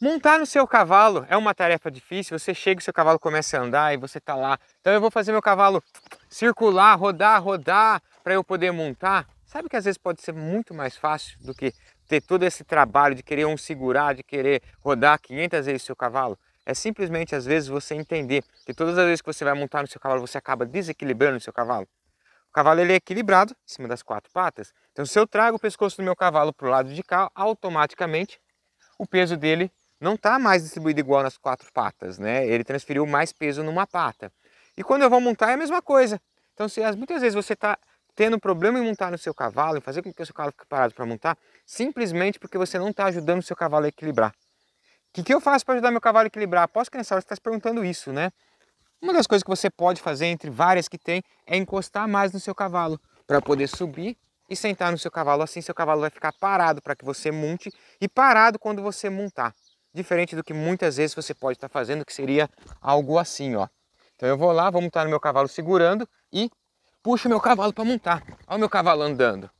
Montar no seu cavalo é uma tarefa difícil, você chega e seu cavalo começa a andar e você está lá. Então eu vou fazer meu cavalo circular, rodar, rodar, para eu poder montar. Sabe que às vezes pode ser muito mais fácil do que ter todo esse trabalho de querer um segurar, de querer rodar 500 vezes seu cavalo? É simplesmente às vezes você entender que todas as vezes que você vai montar no seu cavalo, você acaba desequilibrando o seu cavalo. O cavalo ele é equilibrado em cima das quatro patas. Então se eu trago o pescoço do meu cavalo para o lado de cá, automaticamente o peso dele não está mais distribuído igual nas quatro patas, né? Ele transferiu mais peso numa pata. E quando eu vou montar é a mesma coisa. Então, se muitas vezes você está tendo problema em montar no seu cavalo, em fazer com que o seu cavalo fique parado para montar, simplesmente porque você não está ajudando o seu cavalo a equilibrar. O que, que eu faço para ajudar meu cavalo a equilibrar? Posso hora você está se perguntando isso, né? Uma das coisas que você pode fazer, entre várias que tem, é encostar mais no seu cavalo para poder subir e sentar no seu cavalo. Assim, seu cavalo vai ficar parado para que você monte e parado quando você montar diferente do que muitas vezes você pode estar fazendo, que seria algo assim, ó. Então eu vou lá, vou montar no meu cavalo segurando e puxo meu cavalo para montar. Olha o meu cavalo andando,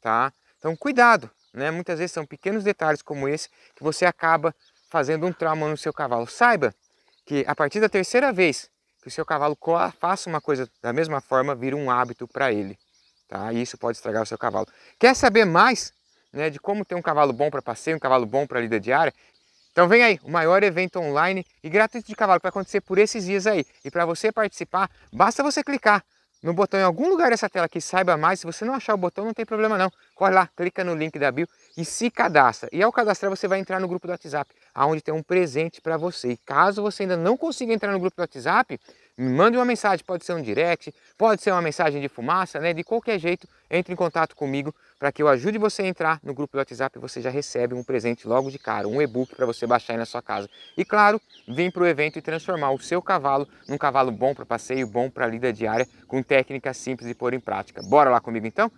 tá? Então cuidado, né? Muitas vezes são pequenos detalhes como esse que você acaba fazendo um trauma no seu cavalo. Saiba que a partir da terceira vez que o seu cavalo faça uma coisa da mesma forma, vira um hábito para ele, tá? E isso pode estragar o seu cavalo. Quer saber mais né, de como ter um cavalo bom para passeio, um cavalo bom para lida diária? Então vem aí, o maior evento online e gratuito de cavalo que vai acontecer por esses dias aí. E para você participar, basta você clicar no botão em algum lugar dessa tela que saiba mais. Se você não achar o botão, não tem problema não. Corre lá, clica no link da bio e se cadastra. E ao cadastrar, você vai entrar no grupo do WhatsApp, onde tem um presente para você. E caso você ainda não consiga entrar no grupo do WhatsApp, me mande uma mensagem, pode ser um direct, pode ser uma mensagem de fumaça, né? De qualquer jeito, entre em contato comigo para que eu ajude você a entrar no grupo do WhatsApp e você já recebe um presente logo de cara, um e-book para você baixar aí na sua casa. E claro, vem para o evento e transformar o seu cavalo num cavalo bom para passeio, bom para lida diária, com técnicas simples de pôr em prática. Bora lá comigo então?